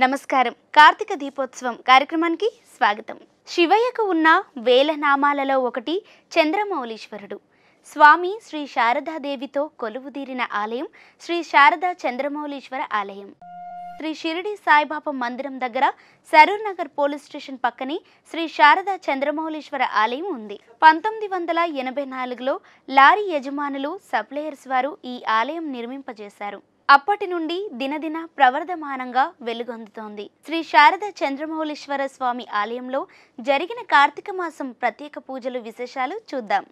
నమస్కారం. కార్తీక దీపోత్సవం కార్యక్రమానికి స్వాగతం. శివయ్యకు ఉన్న వేల నామాలలో ఒకటి చంద్రమౌళీశ్వరుడు. స్వామి శ్రీ శారదాదేవితో కొలువుదీరిన ఆలయం శ్రీ శారదా చంద్రమౌళీశ్వర ఆలయం. శ్రీ షిరిడి సాయిబాబా మందిరం దగ్గర సరూర్ నగర్ పోలీస్ స్టేషన్ పక్కనే శ్రీ శారదా చంద్రమౌళీశ్వర ఆలయం ఉంది. పంతొమ్మిది వందల ఎనభై నాలుగులో లారీ యజమానులు సప్లయర్స్ వారు ఈ ఆలయం నిర్మింపజేశారు. అప్పటి నుండి దినదిన ప్రవర్ధమానంగా వెలుగొందుతోంది. శ్రీ శారద చంద్రమౌళీశ్వర స్వామి ఆలయంలో జరిగిన కార్తీక మాసం ప్రత్యేక పూజలు విశేషాలు చూద్దాం.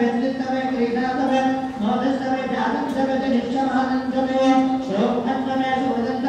व्यंजितमे क्रीडातमे मोदस्तमे जातन्तमे च निश्चमानन्तमे श्रोक्तन्तमे सुवदन्तमे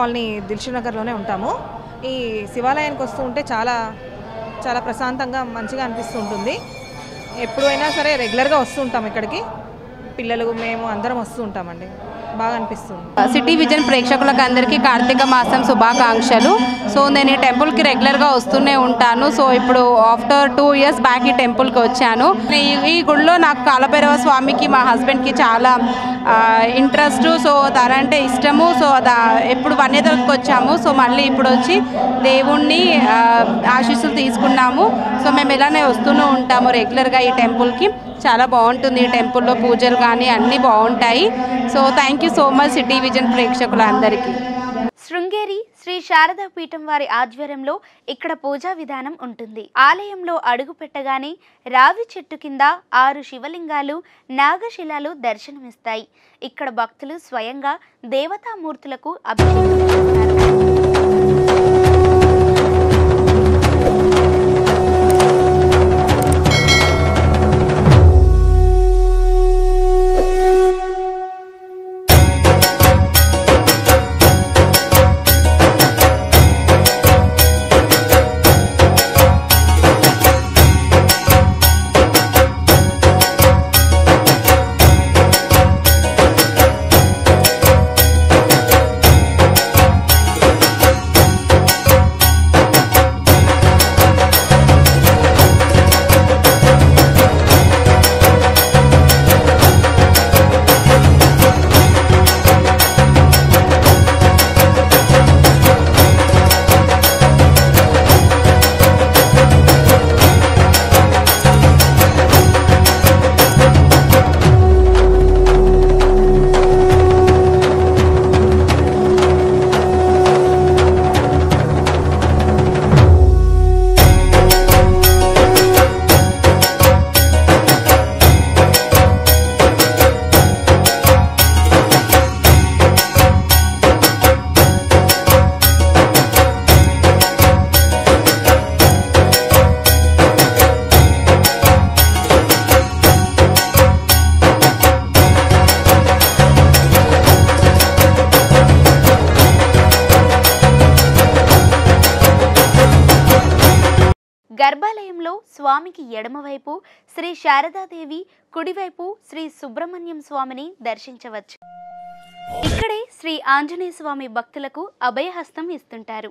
కాలనీ దిల్షు నగర్లోనే ఉంటాము. ఈ శివాలయానికి వస్తూ ఉంటే చాలా చాలా ప్రశాంతంగా మంచిగా అనిపిస్తూ ఉంటుంది. ఎప్పుడైనా సరే రెగ్యులర్గా వస్తూ ఉంటాం ఇక్కడికి. పిల్లలు మేము అందరం వస్తుంటామండి బాగా అనిపిస్తుంది. సిటీ విజన్ ప్రేక్షకులకు అందరికీ కార్తీక మాసం శుభాకాంక్షలు. సో నేను ఈ టెంపుల్కి రెగ్యులర్గా వస్తూనే ఉంటాను. సో ఇప్పుడు ఆఫ్టర్ టూ ఇయర్స్ బ్యాక్ ఈ టెంపుల్కి వచ్చాను. ఈ ఈ గుడిలో నాకు కాలభైరవ స్వామికి మా హస్బెండ్కి చాలా ఇంట్రెస్ట్. సో దానంటే ఇష్టము. సో దా ఎప్పుడు వన్యతలకు వచ్చాము. సో మళ్ళీ ఇప్పుడు వచ్చి దేవుణ్ణి ఆశీస్సులు తీసుకున్నాము. సో మేము ఇలానే వస్తూనే ఉంటాము రెగ్యులర్గా ఈ టెంపుల్కి. చాలా బాగుంటుంది టెంపుల్లో పూజలు కానీ అన్నీ బాగుంటాయి. So thank you so much city vision ప్రేక్షకులందరికీ. శృంగేరి శ్రీ శారదా పీఠం వారి ఆధ్వర్యంలో ఇక్కడ పూజా విధానం ఉంటుంది. ఆలయంలో అడుగు పెట్టగానే రావి చెట్టు కింద ఆరు శివలింగాలు నాగశిలాలు దర్శనమిస్తాయి. ఇక్కడ భక్తులు స్వయంగా దేవతామూర్తులకు అభిషేకం చేస్తారు. స్వామికి ఎడమవైపు శ్రీ శారదాదేవి కుడివైపు శ్రీ సుబ్రహ్మణ్యం స్వామిని దర్శించవచ్చు. ఇక్కడే శ్రీ ఆంజనేయ స్వామి భక్తులకు అభయహస్తం ఇస్తుంటారు.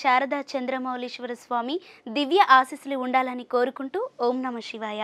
శారదా చంద్రమౌళీశ్వర స్వామి దివ్య ఆశీస్సులు ఉండాలని కోరుకుంటూ ఓం నమ శివాయ.